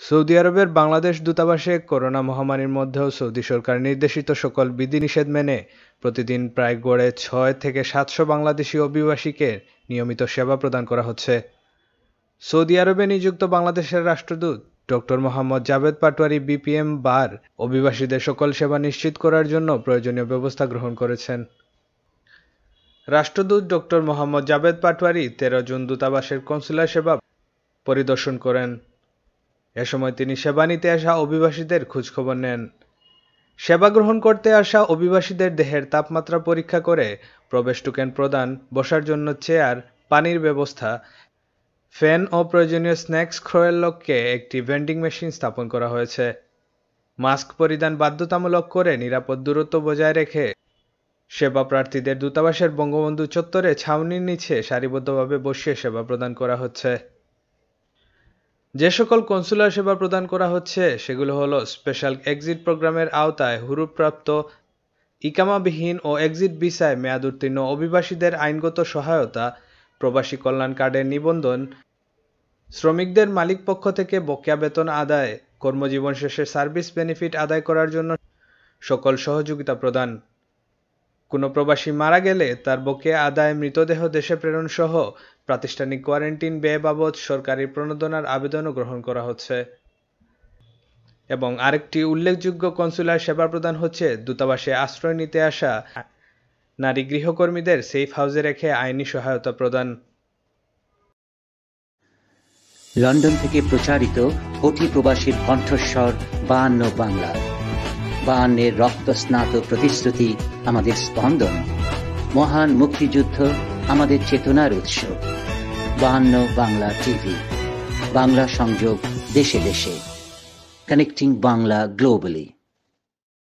Saudi আরবের বাংলাদেশ দূতাবাসে corona মহামারীর মধ্যেও সৌদি সরকার নির্দেশিত সকল বিধিনিষেধ মেনে প্রতিদিন প্রায় গড়ে ছয় থেকে সাতশো বাংলাদেশি অভিবাসীকে নিয়মিত সেবা প্রদান করা হচ্ছে। সৌদি আরবে নিযুক্ত বাংলাদেশের রাষ্ট্রদূত ডক্টর মোহাম্মদ জাভেদ পাটোয়ারি বিপিএম বার অভিবাসীদের সকল সেবা নিশ্চিত করার জন্য প্রয়োজনীয় ব্যবস্থা গ্রহণ করেছেন। রাষ্ট্রদূত ডক্টর মোহাম্মদ জাভেদ পাটোয়ারি তেরো জুন দূতাবাসের কনসুলার সেবা পরিদর্শন করেন। এ সময় তিনি সেবা নিতে আসা অভিবাসীদের খোঁজখবর নেন। সেবা গ্রহণ করতে আসা অভিবাসীদের দেহের তাপমাত্রা পরীক্ষা করে প্রবেশ টোকেন প্রদান, বসার জন্য চেয়ার, পানির ব্যবস্থা, ফ্যান ও প্রয়োজনীয় স্ন্যাক্স ক্রয়ের লক্ষ্যে একটি ভেন্ডিং মেশিন স্থাপন করা হয়েছে। মাস্ক পরিধান বাধ্যতামূলক করে নিরাপদ দূরত্ব বজায় রেখে সেবা প্রার্থীদের দূতাবাসের বঙ্গবন্ধু চত্বরে ছাউনির নিচে সারিবদ্ধভাবে বসিয়ে সেবা প্রদান করা হচ্ছে। যে সকল কনসুলার সেবা প্রদান করা হচ্ছে, সেগুলো হলো স্পেশাল এক্সিট প্রোগ্রামের আওতায় হুরুপ্রাপ্ত, ইকামাবিহীন ও এক্সিট ভিসায় মেয়াদ উত্তীর্ণ অভিবাসীদের আইনগত সহায়তা, প্রবাসী কল্যাণ কার্ডের নিবন্ধন, শ্রমিকদের মালিক পক্ষ থেকে বকেয়া বেতন আদায়, কর্মজীবন শেষে সার্ভিস বেনিফিট আদায় করার জন্য সকল সহযোগিতা প্রদান। কোনো প্রবাসী মারা গেলে তার বকেয়া আদায়, মৃতদেহ, দেশে প্রেরণ সহ প্রাতিষ্ঠানিক কোয়ারেন্টিন ব্যয় বাবদ সরকারি প্রণোদনার আবেদনও গ্রহণ করা হচ্ছে। এবং আরেকটি উল্লেখযোগ্য কনসুলার সেবা প্রদান হচ্ছে দূতাবাসে আশ্রয় নিতে আসা নারী গৃহকর্মীদের সেফ হাউসে রেখে আইনি সহায়তা প্রদান। লন্ডন থেকে প্রচারিত কোটি প্রবাসীর কণ্ঠস্বর বায়ান্ন বাংলা। বায়ান্নের রক্তস্নাত প্রতিশ্রুতি আমাদের স্পন্দন। মহান মুক্তিযুদ্ধ, আমাদের চেতনার উৎস। বাহান্ন বাংলা টিভি। বাংলা সংযোগ দেশে দেশে। Connecting Bangla globally